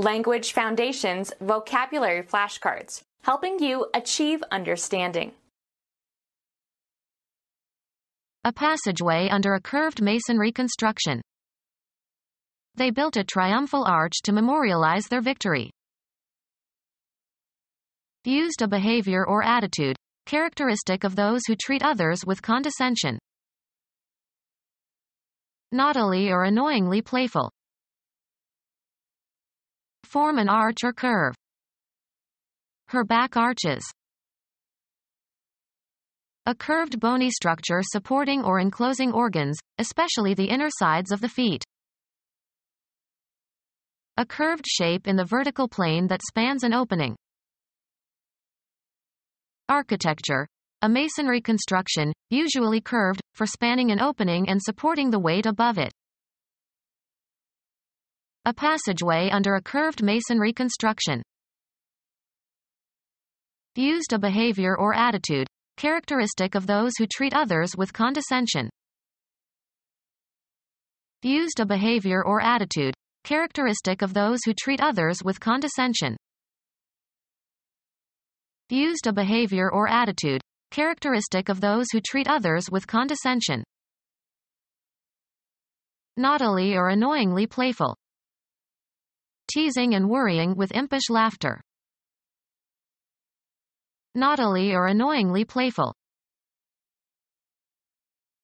Language Foundations Vocabulary Flashcards, helping you achieve understanding. A passageway under a curved masonry construction. They built a triumphal arch to memorialize their victory. Used a behavior or attitude, characteristic of those who treat others with condescension. Naughtily or annoyingly playful. Form an arch or curve. Her back arches. A curved bony structure supporting or enclosing organs, especially the inner sides of the feet. A curved shape in the vertical plane that spans an opening. Architecture. A masonry construction, usually curved, for spanning an opening and supporting the weight above it. A passageway under a curved masonry construction. Used a behavior or attitude, characteristic of those who treat others with condescension. Used a behavior or attitude, characteristic of those who treat others with condescension. Used a behavior or attitude, characteristic of those who treat others with condescension. Naughtily or annoyingly playful. Teasing and worrying with impish laughter. Naughtily or annoyingly playful.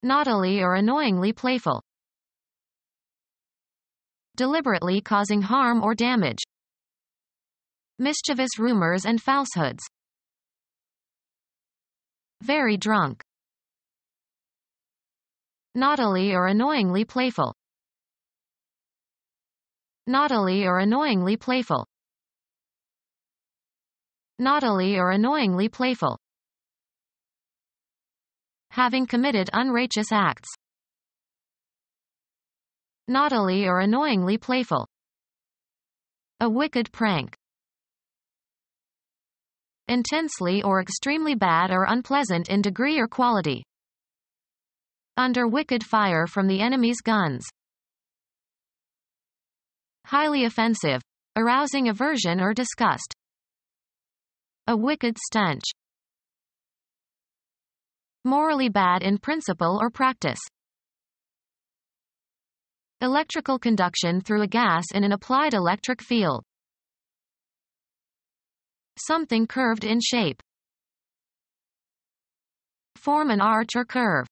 Naughtily or annoyingly playful. Deliberately causing harm or damage. Mischievous rumors and falsehoods. Very drunk. Naughtily or annoyingly playful. Naughtily or annoyingly playful. Naughtily or annoyingly playful. Having committed unrighteous acts. Naughtily or annoyingly playful. A wicked prank. Intensely or extremely bad or unpleasant in degree or quality. Under wicked fire from the enemy's guns. Highly offensive. Arousing aversion or disgust. A wicked stench. Morally bad in principle or practice. Electrical conduction through a gas in an applied electric field. Something curved in shape. Form an arch or curve.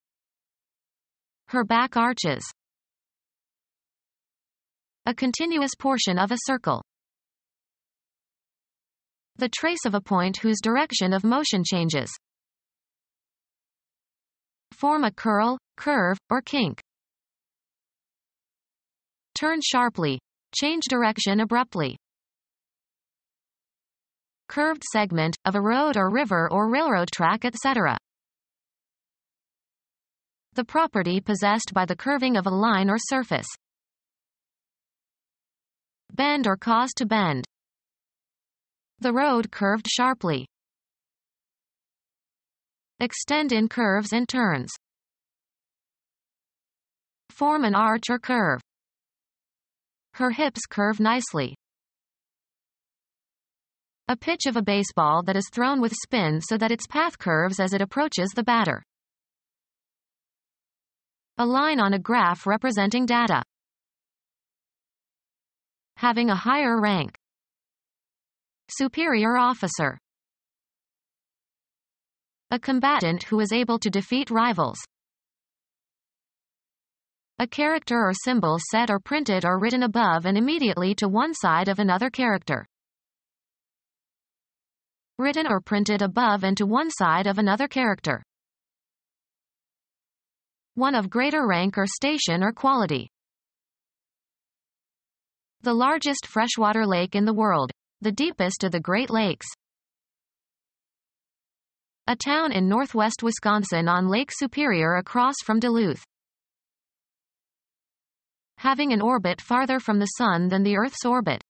Her back arches. A continuous portion of a circle. The trace of a point whose direction of motion changes. Form a curl, curve, or kink. Turn sharply. Change direction abruptly. Curved segment, of a road or river or railroad track etc. The property possessed by the curving of a line or surface. Bend or cause to bend. The road curved sharply. Extend in curves and turns. Form an arch or curve. Her hips curve nicely. A pitch of a baseball that is thrown with spin so that its path curves as it approaches the batter. A line on a graph representing data. Having a higher rank. Superior officer. A combatant who is able to defeat rivals. A character or symbol set or printed or written above and immediately to one side of another character. Written or printed above and to one side of another character. One of greater rank or station or quality. The largest freshwater lake in the world the deepest of the Great Lakes. A town in northwest Wisconsin on Lake Superior across from Duluth. Having an orbit farther from the Sun than the Earth's orbit.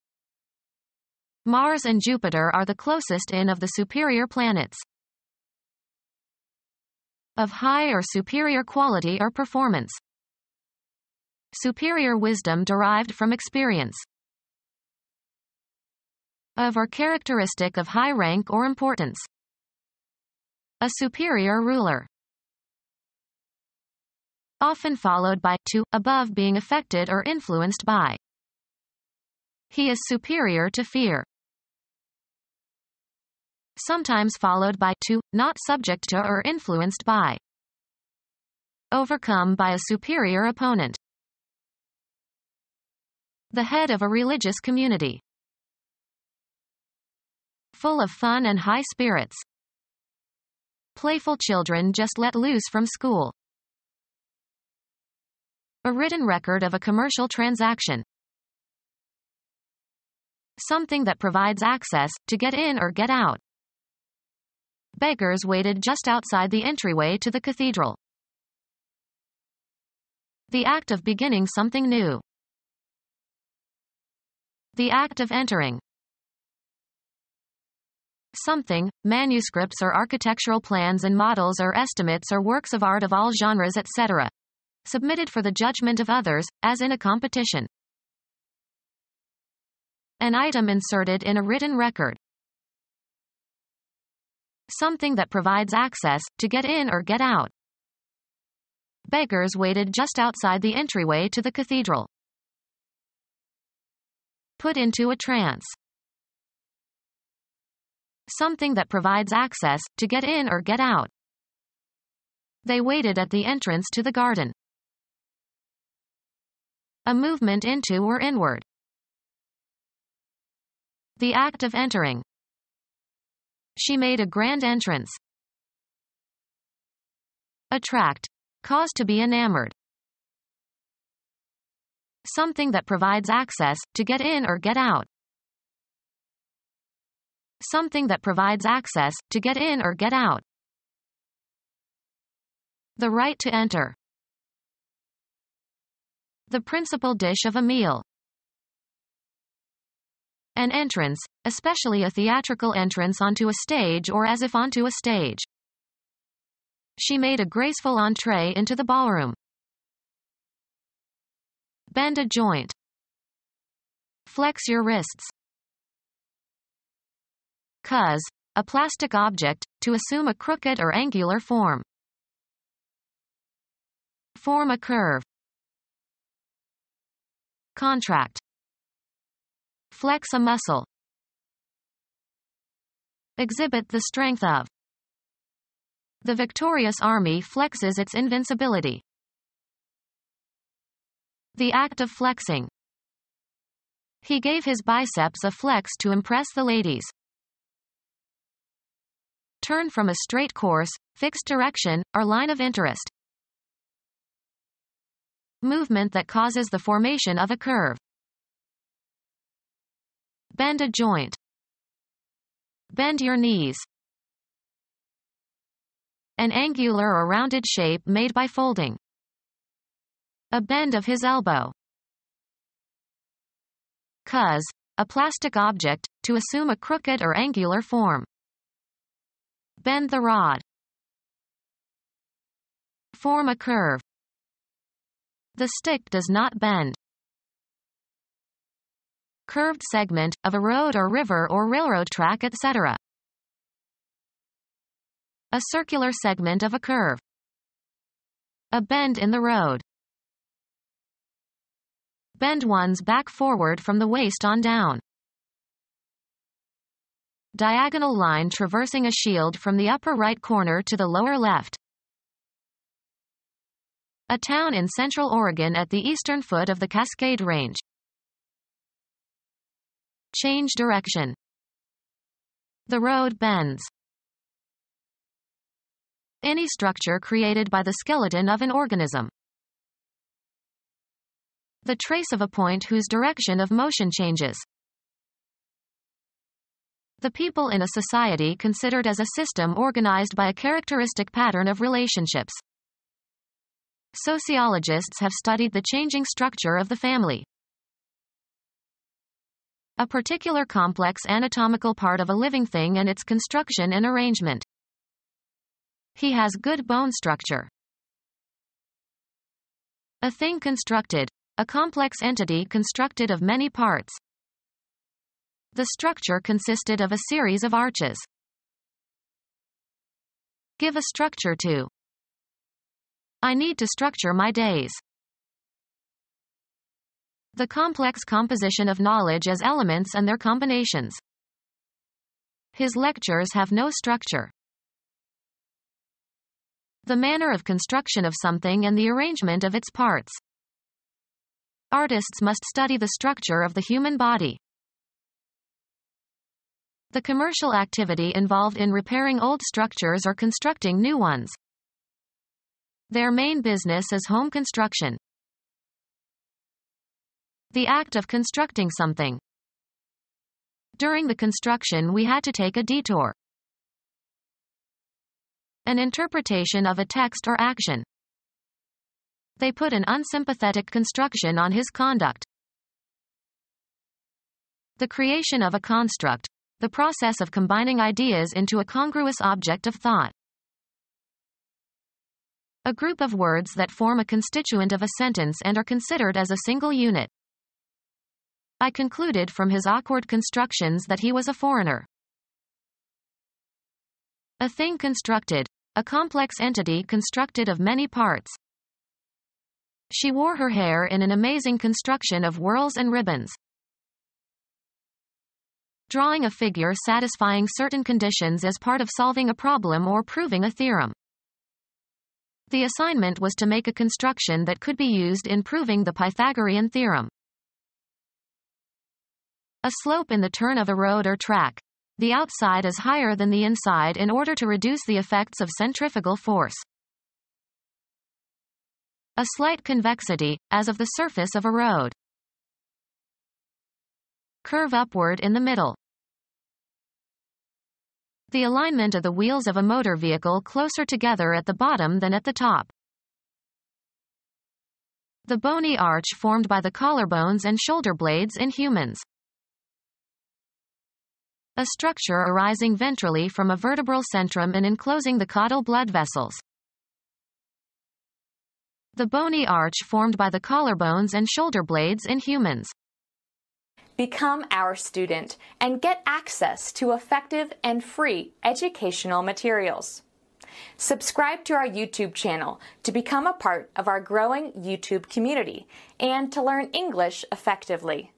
Mars and Jupiter are the closest in of the superior planets. Of high or superior quality or performance. Superior wisdom derived from experience. of or characteristic of high rank or importance. A superior ruler. Often followed by to, above being affected or influenced by. He is superior to fear. Sometimes followed by to, not subject to or influenced by. Overcome by a superior opponent. The head of a religious community. Full of fun and high spirits. Playful children just let loose from school. A written record of a commercial transaction. Something that provides access, to get in or get out. Beggars waited just outside the entryway to the cathedral. The act of beginning something new. The act of entering. Something, manuscripts or architectural plans and models or estimates or works of art of all genres etc. Submitted for the judgment of others, as in a competition. An item inserted in a written record. Something that provides access, to get in or get out. Beggars waited just outside the entryway to the cathedral. Put into a trance. Something that provides access, to get in or get out. They waited at the entrance to the garden. A movement into or inward. The act of entering. She made a grand entrance. Attract. Cause to be enamored. Something that provides access, to get in or get out. Something that provides access, to get in or get out. The right to enter. The principal dish of a meal. An entrance, especially a theatrical entrance onto a stage or as if onto a stage. She made a graceful entree into the ballroom. Bend a joint. Flex your wrists. Cuz, a plastic object, to assume a crooked or angular form. Form a curve. Contract. Flex a muscle. Exhibit the strength of. The victorious army flexes its invincibility. The act of flexing. He gave his biceps a flex to impress the ladies. Turn from a straight course, fixed direction, or line of interest. Movement that causes the formation of a curve. Bend a joint. Bend your knees. An angular or rounded shape made by folding. A bend of his elbow. Cuz, a plastic object, to assume a crooked or angular form. Bend the rod. Form a curve. The stick does not bend curved segment, of a road or river or railroad track etc. A circular segment of a curve. A bend in the road. Bend one's back forward from the waist on down. Diagonal line traversing a shield from the upper right corner to the lower left. A town in central Oregon at the eastern foot of the Cascade Range. Change direction. The road bends. Any structure created by the skeleton of an organism. The trace of a point whose direction of motion changes. The people in a society considered as a system organized by a characteristic pattern of relationships. Sociologists have studied the changing structure of the family. A particular complex anatomical part of a living thing and its construction and arrangement. He has good bone structure. A thing constructed. A complex entity constructed of many parts. The structure consisted of a series of arches. Give a structure to. I need to structure my days. The complex composition of knowledge as elements and their combinations. His lectures have no structure. The manner of construction of something and the arrangement of its parts. Artists must study the structure of the human body. The commercial activity involved in repairing old structures or constructing new ones. Their main business is home construction. The act of constructing something. During the construction we had to take a detour. An interpretation of a text or action. They put an unsympathetic construction on his conduct. The creation of a construct, the process of combining ideas into a congruous object of thought. A group of words that form a constituent of a sentence and are considered as a single unit. I concluded from his awkward constructions that he was a foreigner. A thing constructed, a complex entity constructed of many parts. She wore her hair in an amazing construction of whorls and ribbons. Drawing a figure satisfying certain conditions as part of solving a problem or proving a theorem. The assignment was to make a construction that could be used in proving the Pythagorean theorem. A slope in the turn of a road or track. The outside is higher than the inside in order to reduce the effects of centrifugal force. A slight convexity, as of the surface of a road. Curve upward in the middle. The alignment of the wheels of a motor vehicle closer together at the bottom than at the top. The bony arch formed by the collarbones and shoulder blades in humans. A structure arising ventrally from a vertebral centrum and enclosing the caudal blood vessels. The bony arch formed by the collarbones and shoulder blades in humans. Become our student and get access to effective and free educational materials. Subscribe to our YouTube channel to become a part of our growing YouTube community and to learn English effectively.